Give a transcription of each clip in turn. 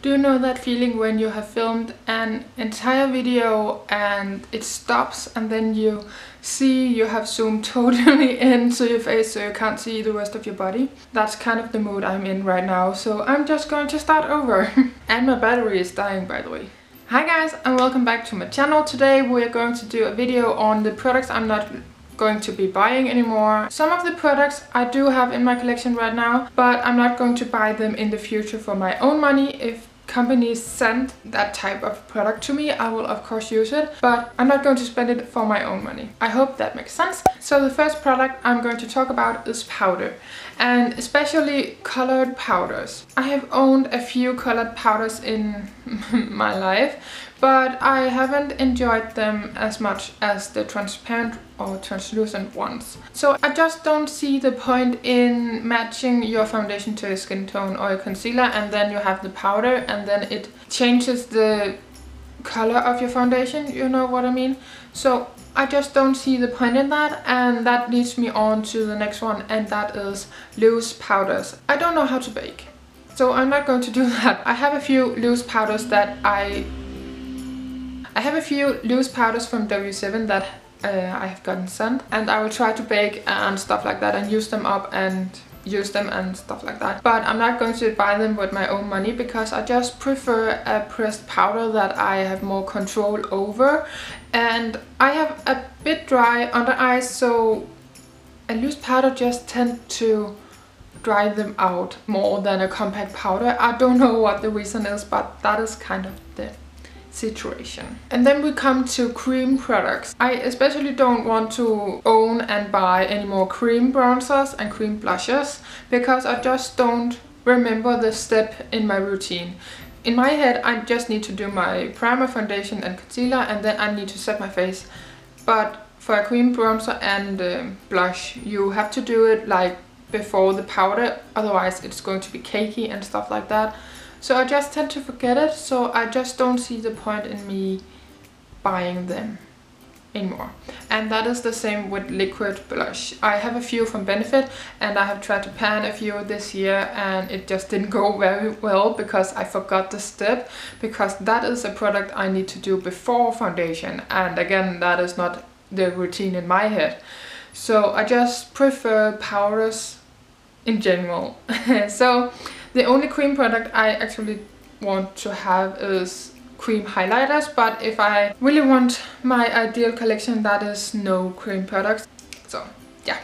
Do you know that feeling when you have filmed an entire video and it stops and then you see you have zoomed totally into your face so you can't see the rest of your body? That's kind of the mood I'm in right now, so I'm just going to start over. and my battery is dying by the way. Hi guys and welcome back to my channel. Today we're going to do a video on the products I'm not going to be buying anymore. Some of the products I do have in my collection right now, but I'm not going to buy them in the future for my own money. If companies send that type of product to me, I will of course use it, but I'm not going to spend it for my own money. I hope that makes sense. So the first product I'm going to talk about is powder, and especially colored powders. I have owned a few colored powders in my life, but I haven't enjoyed them as much as the transparent or translucent ones. So I just don't see the point in matching your foundation to your skin tone or your concealer and then you have the powder and then it changes the color of your foundation, you know what I mean? So I just don't see the point in that and that leads me on to the next one and that is loose powders. I don't know how to bake. So I'm not going to do that. I have a few loose powders that I I have a few loose powders from W7 that uh, I have gotten sent and I will try to bake and stuff like that and use them up and use them and stuff like that. But I'm not going to buy them with my own money because I just prefer a pressed powder that I have more control over. And I have a bit dry under eyes so a loose powder just tend to dry them out more than a compact powder. I don't know what the reason is but that is kind of the situation. And then we come to cream products. I especially don't want to own and buy any more cream bronzers and cream blushes because I just don't remember the step in my routine. In my head I just need to do my primer, foundation and concealer and then I need to set my face. But for a cream bronzer and uh, blush you have to do it like before the powder otherwise it's going to be cakey and stuff like that. So I just tend to forget it, so I just don't see the point in me buying them anymore. And that is the same with liquid blush. I have a few from Benefit and I have tried to pan a few this year and it just didn't go very well because I forgot the step because that is a product I need to do before foundation and again that is not the routine in my head. So I just prefer powders in general. so the only cream product I actually want to have is cream highlighters but if I really want my ideal collection that is no cream products. So yeah.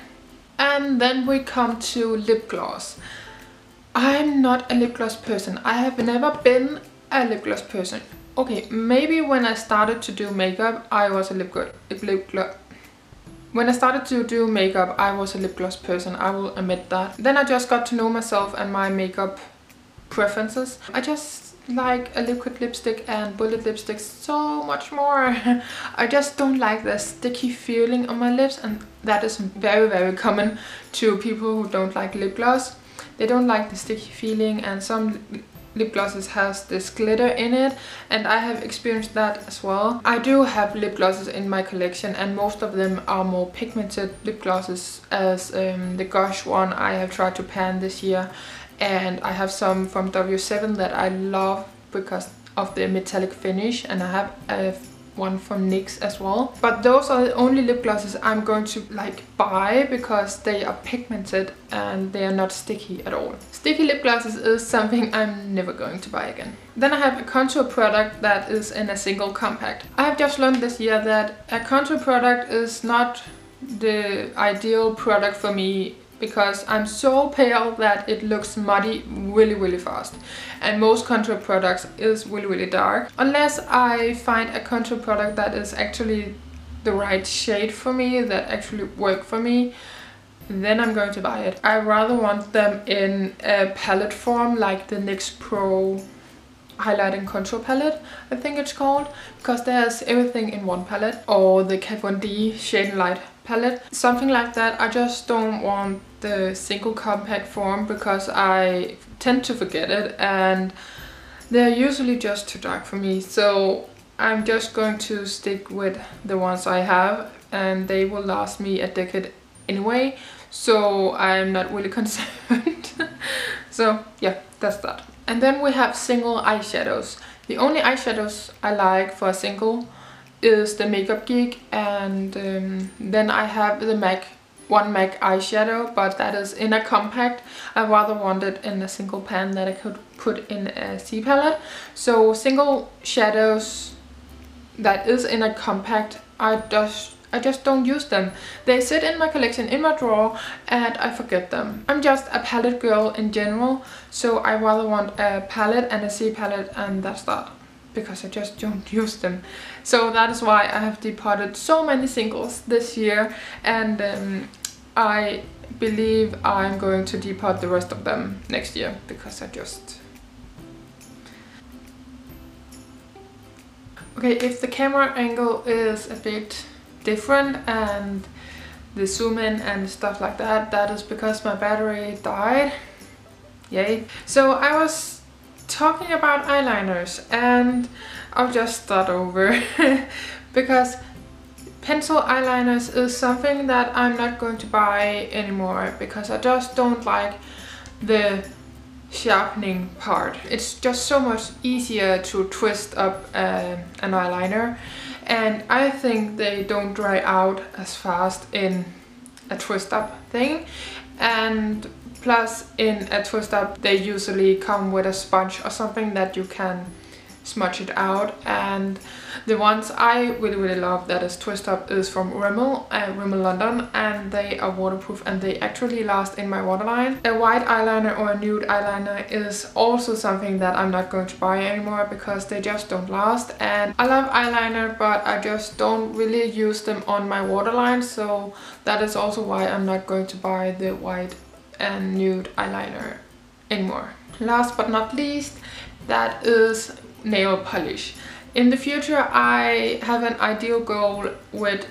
And then we come to lip gloss. I'm not a lip gloss person. I have never been a lip gloss person. Okay maybe when I started to do makeup I was a lip, gloss lip gloss when I started to do makeup, I was a lip gloss person, I will admit that. Then I just got to know myself and my makeup preferences. I just like a liquid lipstick and bullet lipstick so much more. I just don't like the sticky feeling on my lips and that is very very common to people who don't like lip gloss. They don't like the sticky feeling and some lip glosses has this glitter in it and I have experienced that as well. I do have lip glosses in my collection and most of them are more pigmented lip glosses as um, the Gush one I have tried to pan this year and I have some from W7 that I love because of the metallic finish and I have a one from NYX as well. But those are the only lip glosses I'm going to like buy because they are pigmented and they are not sticky at all. Sticky lip glosses is something I'm never going to buy again. Then I have a contour product that is in a single compact. I have just learned this year that a contour product is not the ideal product for me because I'm so pale that it looks muddy really really fast. And most contour products is really really dark. Unless I find a contour product that is actually the right shade for me that actually work for me then I'm going to buy it. I rather want them in a palette form like the NYX Pro highlighting contour palette I think it's called because there's everything in one palette. Or the Kat Von D Shade and Light palette. Something like that. I just don't want the single compact form because I tend to forget it and they're usually just too dark for me. So I'm just going to stick with the ones I have and they will last me a decade anyway so I'm not really concerned. So yeah that's that. And then we have single eyeshadows. The only eyeshadows I like for a single is the Makeup Geek and um, then I have the MAC one MAC eyeshadow but that is in a compact. I rather want it in a single pan that I could put in a Z palette. So single shadows that is in a compact I just I just don't use them. They sit in my collection in my drawer and I forget them. I'm just a palette girl in general, so I rather want a palette and a Z palette and that's that. Because I just don't use them. So that is why I have depotted so many singles this year and um, I believe I'm going to depot the rest of them next year because I just Okay, if the camera angle is a bit different and the zoom in and stuff like that that is because my battery died yay so I was talking about eyeliners and I'll just start over because pencil eyeliners is something that I'm not going to buy anymore because I just don't like the sharpening part. It's just so much easier to twist up uh, an eyeliner and I think they don't dry out as fast in a twist up thing and plus in a twist up they usually come with a sponge or something that you can smudge it out and the ones I really really love that is twist up is from Rimmel, uh, Rimmel London and they are waterproof and they actually last in my waterline. A white eyeliner or a nude eyeliner is also something that I'm not going to buy anymore because they just don't last and I love eyeliner but I just don't really use them on my waterline so that is also why I'm not going to buy the white and nude eyeliner anymore. Last but not least that is nail polish. In the future I have an ideal goal with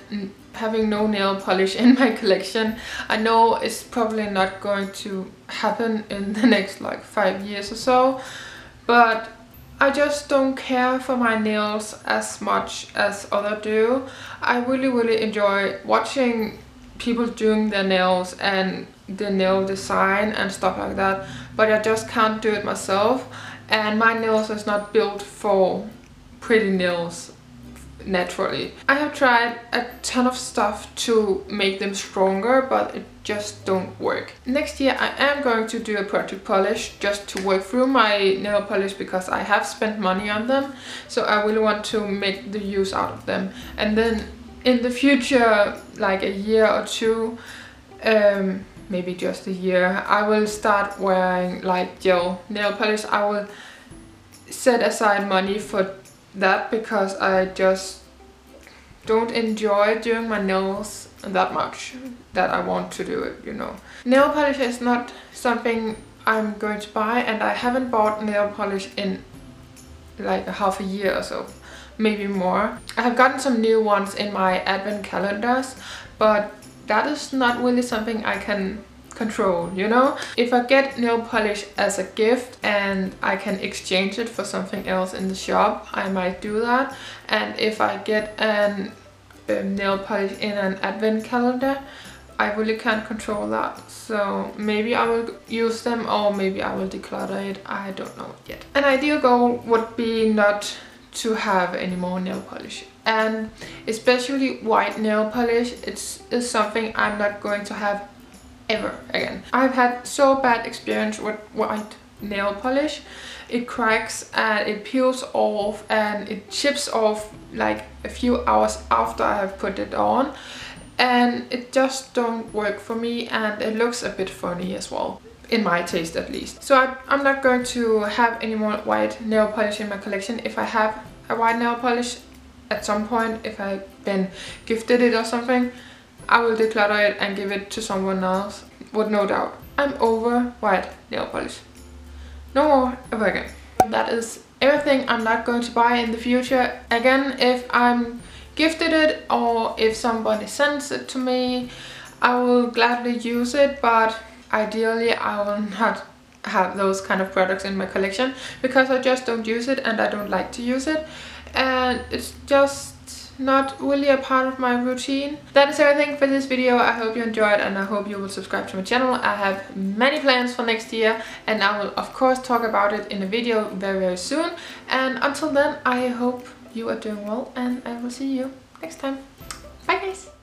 having no nail polish in my collection. I know it's probably not going to happen in the next like five years or so, but I just don't care for my nails as much as others do. I really really enjoy watching people doing their nails and the nail design and stuff like that, but I just can't do it myself and my nails is not built for pretty nails naturally. I have tried a ton of stuff to make them stronger but it just don't work. Next year I am going to do a project polish just to work through my nail polish because I have spent money on them so I really want to make the use out of them and then in the future like a year or two um, maybe just a year I will start wearing like gel nail polish. I will set aside money for that because I just don't enjoy doing my nails that much that I want to do it, you know. Nail polish is not something I'm going to buy and I haven't bought nail polish in like a half a year or so, maybe more. I have gotten some new ones in my advent calendars, but that is not really something I can control, you know? If I get nail polish as a gift and I can exchange it for something else in the shop, I might do that. And if I get an um, nail polish in an advent calendar, I really can't control that. So maybe I will use them or maybe I will declutter it. I don't know yet. An ideal goal would be not to have any more nail polish and especially white nail polish it's is something I'm not going to have ever again. I've had so bad experience with white nail polish. It cracks and it peels off and it chips off like a few hours after I have put it on and it just don't work for me and it looks a bit funny as well in my taste at least. So I, I'm not going to have any more white nail polish in my collection. If I have a white nail polish at some point, if I've been gifted it or something, I will declutter it and give it to someone else, with no doubt. I'm over white nail polish. No more ever again. That is everything I'm not going to buy in the future. Again, if I'm gifted it or if somebody sends it to me, I will gladly use it, but ideally I will not have those kind of products in my collection because I just don't use it and I don't like to use it. And it's just not really a part of my routine. That is everything for this video. I hope you enjoyed and I hope you will subscribe to my channel. I have many plans for next year and I will of course talk about it in a video very very soon. And until then I hope you are doing well and I will see you next time. Bye guys!